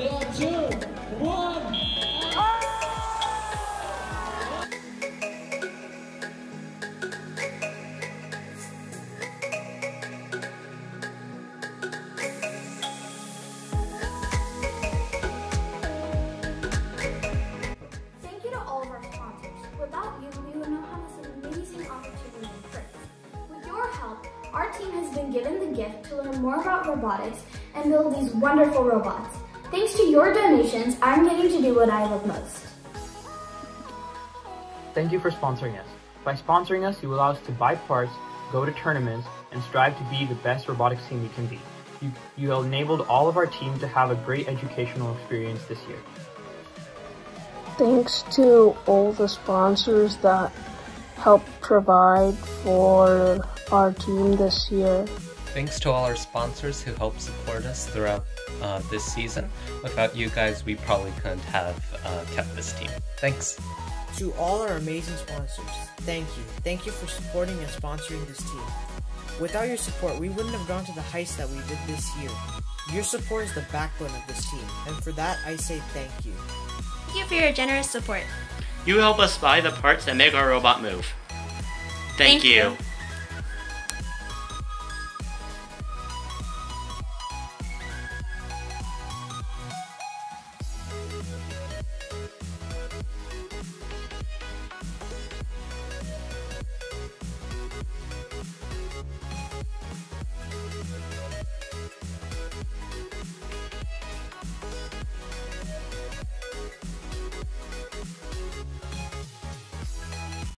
down two, one. Thank you to all of our sponsors. Without you, we would not have this amazing opportunity. With your help, our team has been given the gift to learn more about robotics and build these wonderful robots. Thanks to your donations, I'm getting to do what I love most. Thank you for sponsoring us. By sponsoring us, you allow us to buy parts, go to tournaments, and strive to be the best robotics team we can be. You, you enabled all of our team to have a great educational experience this year. Thanks to all the sponsors that help provide for our team this year. Thanks to all our sponsors who help support us throughout uh, this season. Without you guys, we probably couldn't have uh, kept this team. Thanks. To all our amazing sponsors, thank you. Thank you for supporting and sponsoring this team. Without your support, we wouldn't have gone to the heights that we did this year. Your support is the backbone of this team, and for that, I say thank you. Thank you for your generous support. You help us buy the parts that make our robot move. Thank, Thank you. you.